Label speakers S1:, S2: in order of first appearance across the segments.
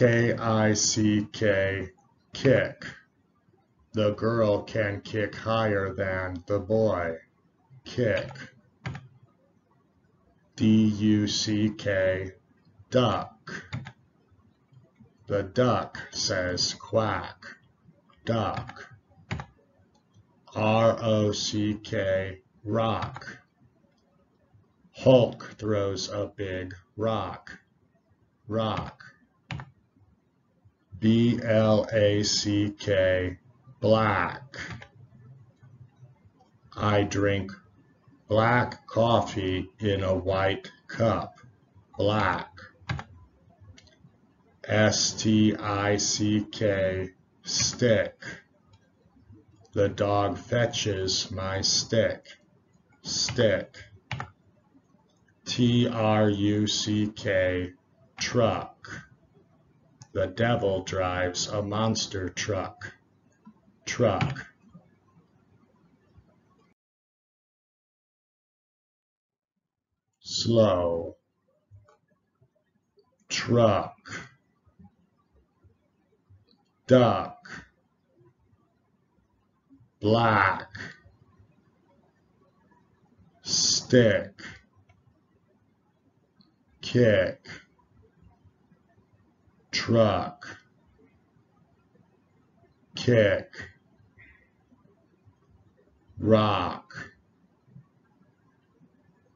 S1: K-I-C-K, kick. The girl can kick higher than the boy. Kick. D-U-C-K, duck. The duck says quack. Duck. R-O-C-K, rock. Hulk throws a big rock. Rock. B-L-A-C-K, black. I drink black coffee in a white cup. Black. S-T-I-C-K, stick. The dog fetches my stick. Stick. T-R-U-C-K, truck. The devil drives a monster truck. Truck. Slow. Truck. Duck. Black. Stick. Kick truck, kick, rock,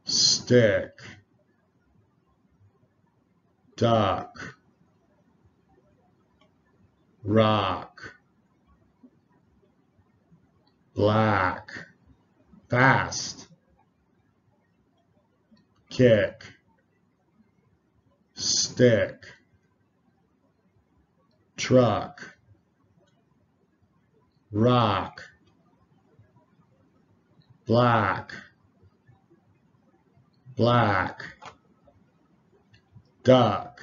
S1: stick, duck, rock, black, fast, kick, stick, truck, rock, black, black, duck,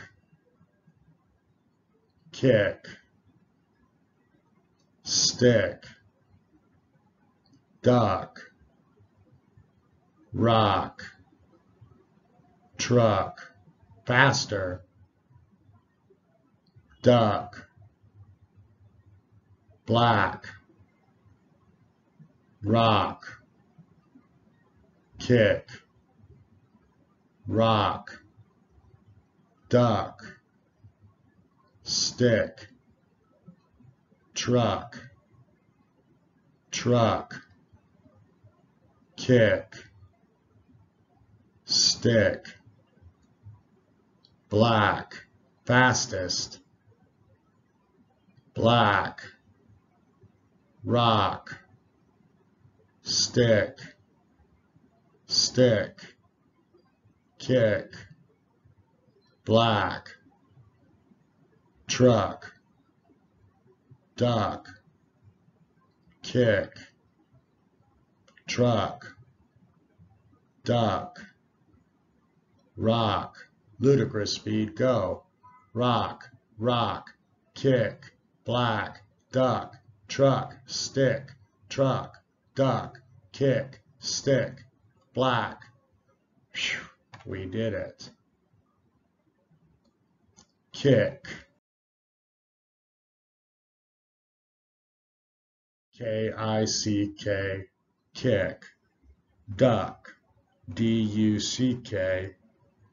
S1: kick, stick, duck, rock, truck, faster, duck, black, rock, kick, rock, duck, stick, truck, truck, kick, stick, black, fastest, black, rock, stick, stick, kick, black, truck, duck, kick, truck, duck, rock, ludicrous speed, go, rock, rock, kick, black, duck, truck, stick, truck, duck, kick, stick, black. Whew, we did it. Kick. K-I-C-K, kick. Duck, D-U-C-K,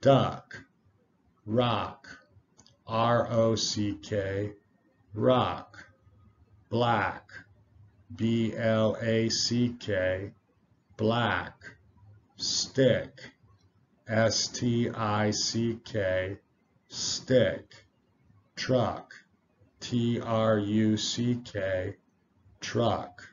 S1: duck. Rock, R-O-C-K, rock black, B-L-A-C-K, black, stick, S-T-I-C-K, stick, truck, T-R-U-C-K, truck.